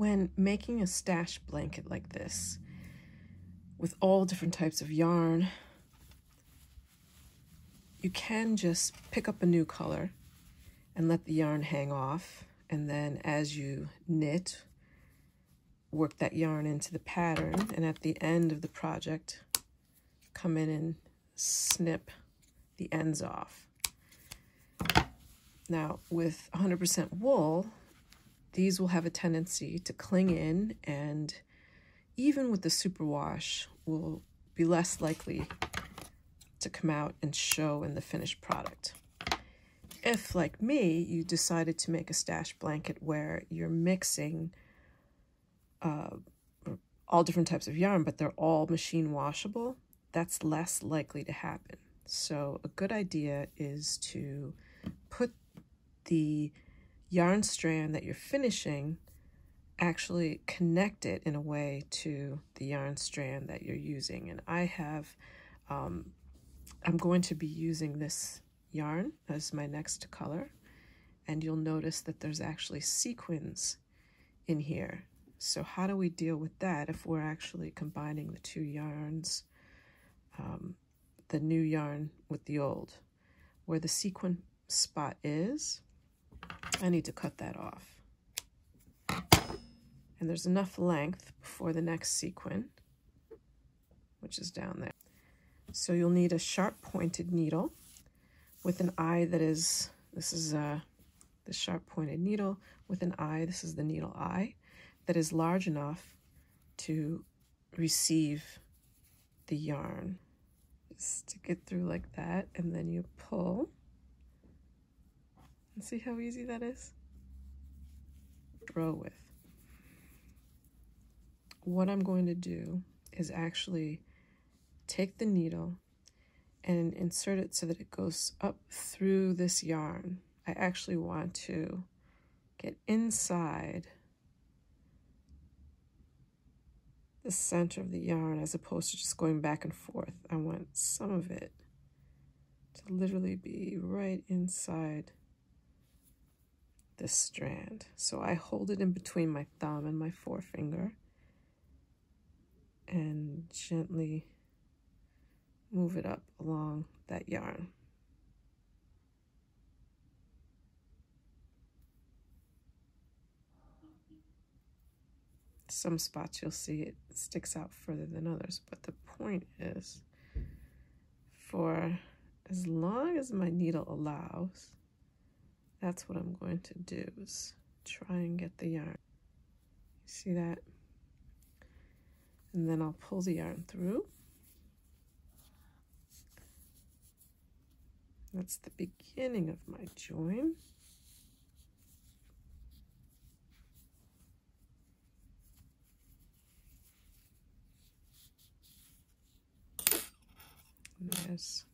When making a stash blanket like this, with all different types of yarn, you can just pick up a new color and let the yarn hang off. And then as you knit, work that yarn into the pattern. And at the end of the project, come in and snip the ends off. Now with 100% wool, these will have a tendency to cling in and even with the superwash will be less likely to come out and show in the finished product. If, like me, you decided to make a stash blanket where you're mixing uh, all different types of yarn, but they're all machine washable, that's less likely to happen. So a good idea is to put the yarn strand that you're finishing actually connect it in a way to the yarn strand that you're using. And I have, um, I'm going to be using this yarn as my next color. And you'll notice that there's actually sequins in here. So how do we deal with that if we're actually combining the two yarns, um, the new yarn with the old? Where the sequin spot is, I need to cut that off and there's enough length before the next sequin, which is down there. So you'll need a sharp pointed needle with an eye that is, this is a, the sharp pointed needle with an eye, this is the needle eye, that is large enough to receive the yarn. Stick it through like that and then you pull. See how easy that is? Row with what I'm going to do is actually take the needle and insert it so that it goes up through this yarn. I actually want to get inside the center of the yarn as opposed to just going back and forth. I want some of it to literally be right inside this strand. So I hold it in between my thumb and my forefinger and gently move it up along that yarn. Some spots you'll see it sticks out further than others, but the point is for as long as my needle allows, that's what I'm going to do is try and get the yarn. See that? and then I'll pull the yarn through. That's the beginning of my join. Yes.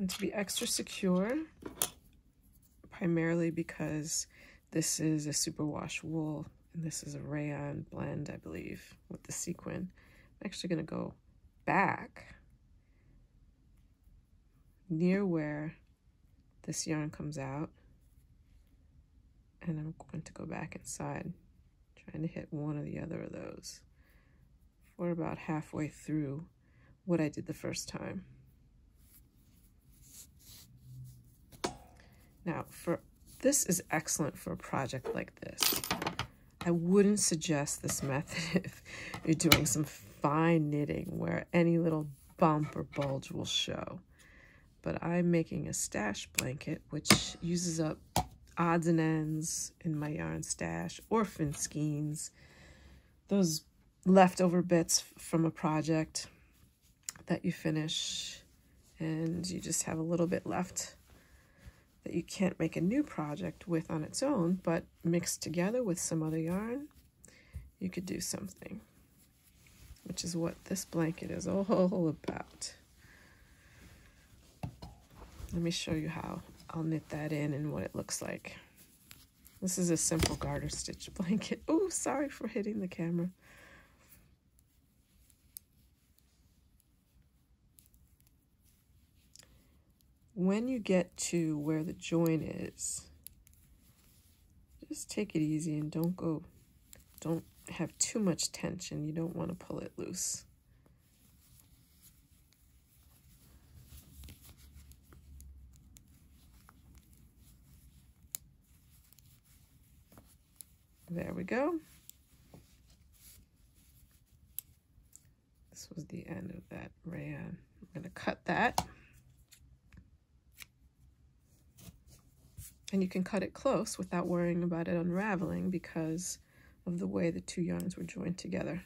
And to be extra secure, primarily because this is a superwash wool, and this is a rayon blend, I believe, with the sequin. I'm actually going to go back near where this yarn comes out, and I'm going to go back inside, trying to hit one or the other of those for about halfway through what I did the first time. Now, for this is excellent for a project like this. I wouldn't suggest this method if you're doing some fine knitting where any little bump or bulge will show. But I'm making a stash blanket, which uses up odds and ends in my yarn stash, orphan skeins, those leftover bits from a project that you finish and you just have a little bit left that you can't make a new project with on its own, but mixed together with some other yarn, you could do something, which is what this blanket is all about. Let me show you how I'll knit that in and what it looks like. This is a simple garter stitch blanket. Oh, sorry for hitting the camera. When you get to where the join is, just take it easy and don't go, don't have too much tension. You don't want to pull it loose. There we go. This was the end of that rayon. I'm going to cut that. And you can cut it close without worrying about it unraveling because of the way the two yarns were joined together.